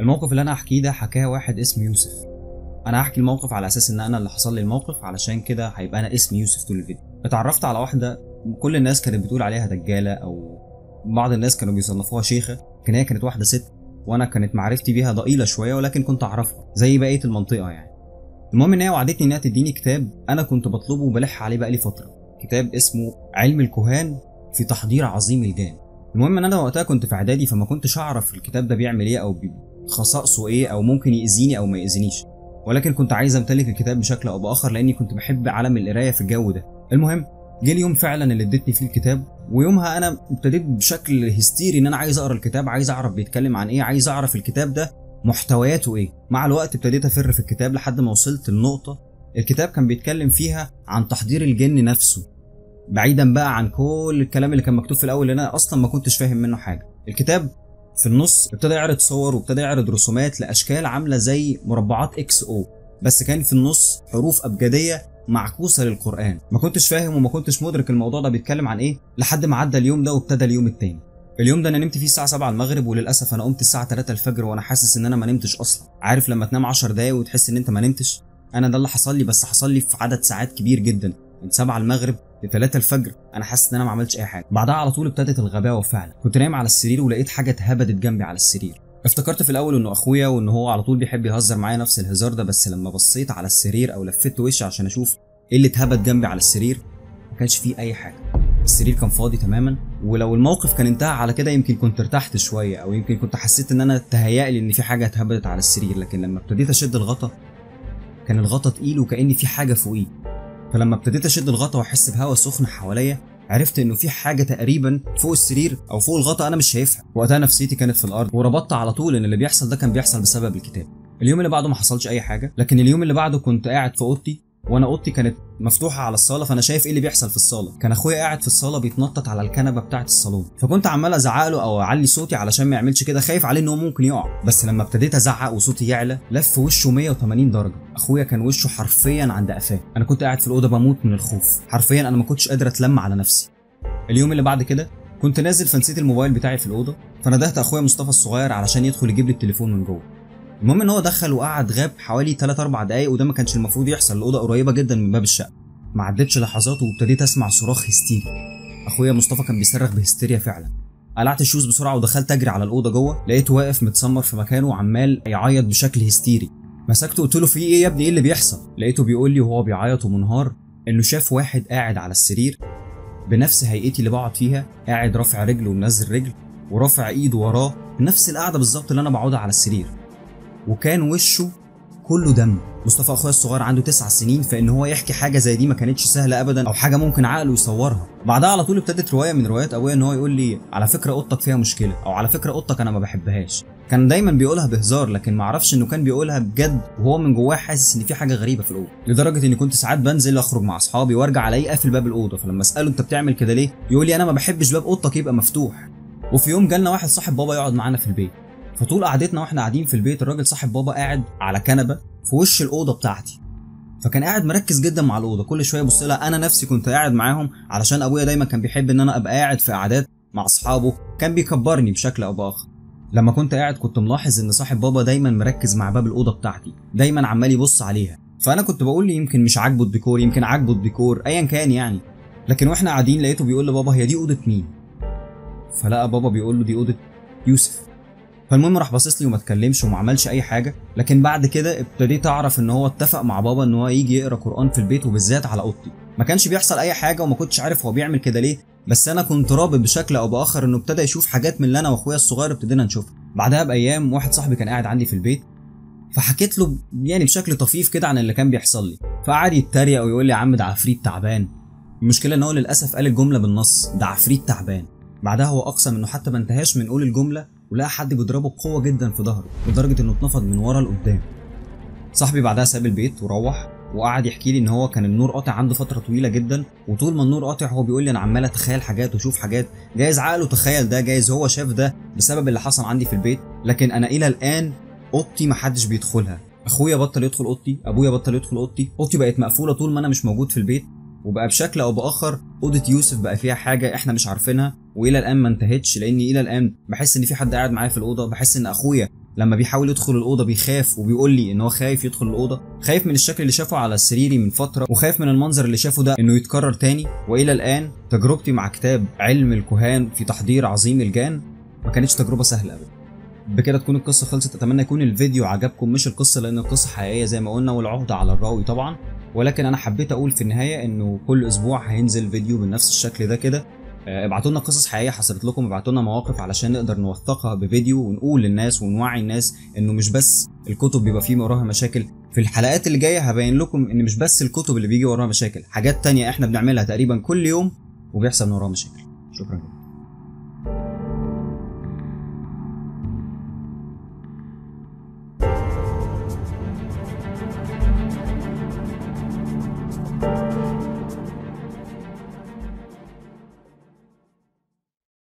الموقف اللي أنا هحكيه ده حكاه واحد اسمه يوسف. أنا هحكي الموقف على أساس إن أنا اللي حصل لي الموقف علشان كده هيبقى أنا اسمي يوسف طول الفيديو. اتعرفت على واحدة كل الناس كانت بتقول عليها دجالة أو بعض الناس كانوا بيصنفوها شيخة. لكن هي كانت واحدة ست وأنا كانت معرفتي بيها ضئيلة شوية ولكن كنت أعرفها زي بقية المنطقة يعني. المهم إن هي وعدتني إنها تديني كتاب أنا كنت بطلبه وبلح عليه بقالي فترة. كتاب اسمه علم الكهان في تحضير عظيم الجان. المهم إن أنا وقتها كنت في إعدادي فما كنتش أعرف الكتاب ده بيعمل إيه أو خصائصه إيه أو ممكن يأذيني أو ما يأذينيش. ولكن كنت عايز أمتلك الكتاب بشكل أو بآخر لأني كنت بحب عالم القراية في الجو ده. المهم جه اليوم فعلا اللي ادتني فيه الكتاب ويومها أنا ابتديت بشكل هستيري إن أنا عايز أقرأ الكتاب عايز أعرف بيتكلم عن إيه عايز أعرف الكتاب ده محتوياته إيه. مع الوقت ابتديت أفر في الكتاب لحد ما وصلت لنقطة الكتاب كان بيتكلم فيها عن تحضير الجن نفسه. بعيدا بقى عن كل الكلام اللي كان مكتوب في الأول اللي أنا أصلا ما كنتش فاهم منه حاجة. الكتاب في النص ابتدى يعرض صور وابتدى يعرض رسومات لأشكال عاملة زي مربعات إكس أو بس كان في النص حروف أبجدية معكوسة للقرآن. ما كنتش فاهم وما كنتش مدرك الموضوع ده بيتكلم عن إيه لحد ما عدى اليوم ده وابتدى اليوم التاني. اليوم ده أنا نمت فيه الساعة 7 المغرب وللأسف أنا قمت الساعة 3 الفجر وأنا حاسس إن أنا ما نمتش أصلا. عارف لما تنام 10 دقايق وتحس إن أنت ما نمتش؟ أنا ده اللي حصل لي بس حصل لي في عدد ساعات كبير جدا. من 7 المغرب ل 3 الفجر أنا حاسس إن أنا ما عملتش أي حاجة. بعدها على طول ابتدت الغباوة فعلا. كنت نايم على السرير ولقيت حاجة اتهبدت جنبي على السرير. افتكرت في الأول إنه أخويا وان هو على طول بيحب يهزر معايا نفس الهزار ده بس لما بصيت على السرير أو لفيت وشي عشان أشوف إيه اللي اتهبد جنبي على السرير ما كانش فيه أي حاجة. السرير كان فاضي تماما ولو الموقف كان انتهى على كده يمكن كنت ارتحت شوية أو يمكن كنت حسيت إن أنا تهيألي إن في حاجة اتهبدت على السرير. لكن لما ابتديت أشد الغطا كان الغطا تقيل وكأن في حاجة فوقيه. فلما ابتديت أشد الغطا وأحس بهواء سخن حواليا عرفت إنه في حاجة تقريبا فوق السرير أو فوق الغطا أنا مش شايفها. وقتها نفسيتي كانت في الأرض وربطت على طول إن اللي بيحصل ده كان بيحصل بسبب الكتاب. اليوم اللي بعده ما حصلش أي حاجة لكن اليوم اللي بعده كنت قاعد في أوضتي وأنا اوضتي كانت مفتوحة على الصالة فأنا شايف إيه اللي بيحصل في الصالة؟ كان أخويا قاعد في الصالة بيتنطط على الكنبة بتاعه الصالون. فكنت عمال أزعق له أو أعلي صوتي علشان ما يعملش كده خايف عليه إن هو ممكن يقع. بس لما ابتديت أزعق وصوتي يعلى لف وشه 180 درجة. أخويا كان وشه حرفيا عند قفاه. أنا كنت قاعد في الأوضة بموت من الخوف. حرفيا أنا ما كنتش قادر أتلم على نفسي. اليوم اللي بعد كده كنت نازل فنسيت الموبايل بتاعي في الأوضة فندهت أخويا مصطفى الصغير علشان يدخل يجيب لي التليفون من جوه. المهم إن هو دخل وقعد غاب حوالي 3 4 دقايق وده ما كانش المفروض يحصل الأوضة قريبة جدا من باب الشقة. ما عدتش لحظات وابتديت أسمع صراخ هستيري. أخويا مصطفى كان بيصرخ بهستيريا فعلا. قلعت ال shoes بسرعة ودخلت أجري على الأوضة جوه لقيته واقف متسمر في مكانه وعمال يعيط بشكل هستيري. مسكته قلت له في إيه يا ابني؟ إيه اللي بيحصل؟ لقيته بيقول لي وهو بيعيط ومنهار إنه شاف واحد قاعد على السرير بنفس هيئتي اللي بقعد فيها قاعد رافع رجل ومنزل رجل ورافع إيده وراه بنفس القعدة بالظبط اللي أنا بقعدها على السرير. وكان وشه كله دم. مصطفى أخويا الصغير عنده تسع سنين فإن هو يحكي حاجة زي دي ما كانتش سهلة ابدا أو حاجة ممكن عقله يصورها. بعدها على طول ابتدت رواية من روايات أبويا إن هو يقول لي على فكرة اوضتك فيها مشكلة أو على فكرة اوضتك أنا ما بحبهاش. كان دايما بيقولها بهزار لكن ما أعرفش إنه كان بيقولها بجد وهو من جواه حاسس إن في حاجة غريبة في الأوضة. لدرجة إني كنت ساعات بنزل أخرج مع أصحابي وأرجع ألاقيه قافل باب الأوضة فلما أسأله أنت بتعمل كده ليه؟ يقول لي أنا ما بحبش باب اوضتك يبقى مفتوح. وفي يوم جالنا واحد صاحب بابا يقعد معانا في البيت. فطول قعدتنا وإحنا قاعدين في البيت الراجل صاحب بابا قاعد على كنبة في وش الأوضة بتاعتي. فكان قاعد مركز جدا مع الأوضة كل شوية يبص لها. أنا نفسي كنت قاعد معاهم علشان أبويا دايما كان بيحب إن أنا أبقى قاعد في قعدات مع أصحابه. كان بيكبرني بشكل أو بآخر. لما كنت قاعد كنت ملاحظ إن صاحب بابا دايما مركز مع باب الأوضة بتاعتي دايما عمال يبص عليها. فأنا كنت بقول لي يمكن مش عاجبه الديكور يمكن عاجبه الديكور ايا كان يعني. لكن وإحنا قاعدين لقيته بيقول لبابا هي دي أوضة مين؟ فلقى بابا بيقول له دي أوضة يوسف. فالمهم راح باصص لي وما اتكلمش وما عملش أي حاجة. لكن بعد كده ابتديت أعرف إن هو اتفق مع بابا إن هو يجي يقرأ قرآن في البيت وبالذات على أوضتي. ما كانش بيحصل أي حاجة وما كنتش عارف هو بيعمل كده ليه. بس أنا كنت رابط بشكل أو بآخر إنه ابتدى يشوف حاجات من اللي أنا وأخويا الصغير ابتدينا نشوفها. بعدها بأيام واحد صاحبي كان قاعد عندي في البيت فحكيت له يعني بشكل طفيف كده عن اللي كان بيحصل لي. فقعد يتريق ويقول لي يا عم ده عفريت تعبان. المشكلة إن هو للأسف قال الجملة بالنص ده عفريت تعبان. بعدها هو أقسم إنه حتى ما انتهاش من قول الجملة ولقى حد بيضربه بقوة جدا في ظهره لدرجة إنه اتنفض من ورا لقدام. صاحبي بعدها ساب البيت وروح وقعد يحكي لي إن هو كان النور قاطع عنده فترة طويلة جدا وطول ما النور قاطع هو بيقول لي أنا عمال أتخيل حاجات وأشوف حاجات. جايز عقله تخيل ده جايز هو شاف ده بسبب اللي حصل عندي في البيت. لكن أنا إلى الآن أوضتي محدش بيدخلها. أخويا بطل يدخل أوضتي أبويا بطل يدخل أوضتي. أوضتي بقت مقفولة طول ما أنا مش موجود في البيت وبقى بشكل أو بآخر أوضة يوسف بقى فيها حاجة إحنا مش عارفينها. وإلى الآن ما انتهتش لاني إلى الآن بحس إن في حد قاعد معايا في الأوضة بحس إن أخويا لما بيحاول يدخل الأوضة بيخاف وبيقول لي إن هو خايف يدخل الأوضة خايف من الشكل اللي شافه على سريري من فترة وخايف من المنظر اللي شافه ده إنه يتكرر تاني. وإلى الآن تجربتي مع كتاب علم الكهان في تحضير عظيم الجان ما كانتش تجربة سهلة ابدا. بكده تكون القصة خلصت. أتمنى يكون الفيديو عجبكم مش القصة لأن القصة حقيقية زي ما قلنا والعهده على الراوي طبعا. ولكن أنا حبيت أقول في النهاية إنه كل أسبوع هينزل فيديو بنفس الشكل ده كده. ابعتوا لنا قصص حقيقية حصلت لكم ابعتوا لنا مواقف علشان نقدر نوثقها بفيديو ونقول للناس ونوعي الناس إنه مش بس الكتب بيبقى فيه وراها مشاكل. في الحلقات اللي جاية هبين لكم إن مش بس الكتب اللي بيجي وراها مشاكل حاجات تانية إحنا بنعملها تقريبا كل يوم وبيحصل من وراها مشاكل. شكرا جدا